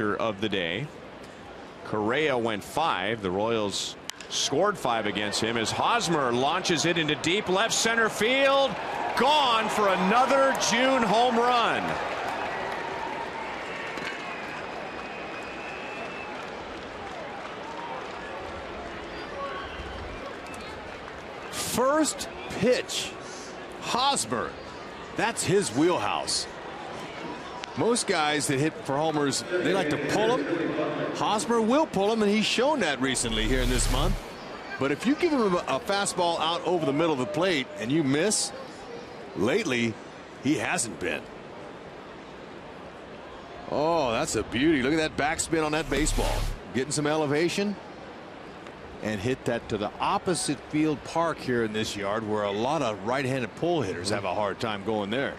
of the day. Correia went five. The Royals scored five against him as Hosmer launches it into deep left center field. Gone for another June home run. First pitch. Hosmer. That's his wheelhouse. Most guys that hit for homers, they like to pull them. Hosmer will pull them, and he's shown that recently here in this month. But if you give him a fastball out over the middle of the plate and you miss, lately, he hasn't been. Oh, that's a beauty. Look at that backspin on that baseball. Getting some elevation and hit that to the opposite field park here in this yard where a lot of right-handed pull hitters have a hard time going there.